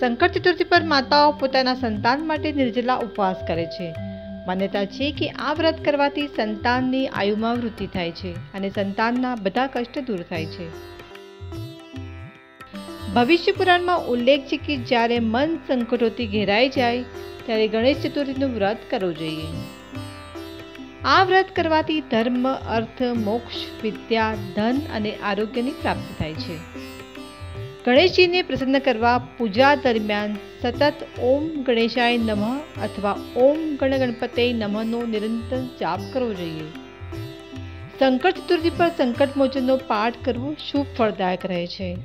સંકટ ચતુર્થી પર માતાઓ પોતાના સંતાન માટે નિર્જલા ઉપવાસ કરે છે. માન્યતા છે કે આ વ્રત કરવાથી સંતાનની આયુમાં વૃદ્ધિ થાય છે અને સંતાનના બધા કષ્ટ દૂર થાય છે. ભવિષ્ય પુરાણમાં ઉલ્લેખ છે કે જ્યારે મન સંકટોથી ઘેરાઈ જાય, ત્યારે ગણેશ ચતુર્થીનું વ્રત કરવું જોઈએ. આ વ્રત કરવાથી ધર્મ, અર્થ, મોક્ષ, વિદ્યા, ધન અને આરોગ્યની પ્રાપ્તિ થાય છે. ગણેશજીને પ્રસન્ન કરવા પૂજા દરમિયાન સતત ઓમ ગણેશાય નમઃ અથવા ઓમ ગણ ગણપતે નમઃનો નિરંતર જાપ કરવો જોઈએ. સંકટ ચતુર્થી પર સંકટ મોચનનો પાઠ કરવો શુભ ફળદાયક રહે છે.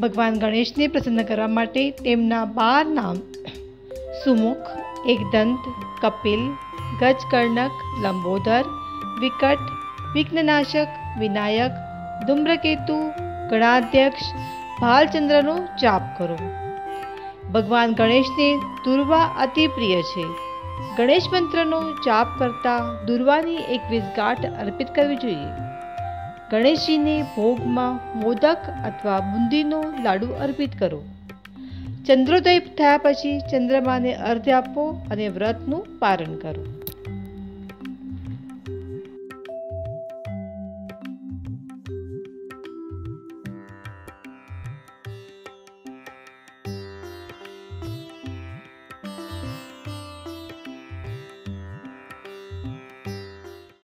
ભગવાન ગણેશને પ્રસન્ન કરવા માટે તેમના બાર નામ સુમુખ, એકદંત, કપિલ, ગજકર્ણક, લંબોદર, વિકટ, વિઘ્નનાશક, વિનાયક, ધૂમ્રકેતુ ગણાધ્યક્ષ ભાલચંદ્રનો જાપ કરો. ભગવાન ગણેશને દુર્વા અતિ પ્રિય છે. ગણેશ મંત્રનો જાપ કરતા દુર્વાની એકવીસ ગાંઠ અર્પિત કરવી જોઈએ. ગણેશજીને ભોગમાં મોદક અથવા બુંદીનો લાડુ અર્પિત કરો. ચંદ્રોદય થયા પછી ચંદ્રમાને અર્ધ્ય આપો અને વ્રતનું પારણ કરો.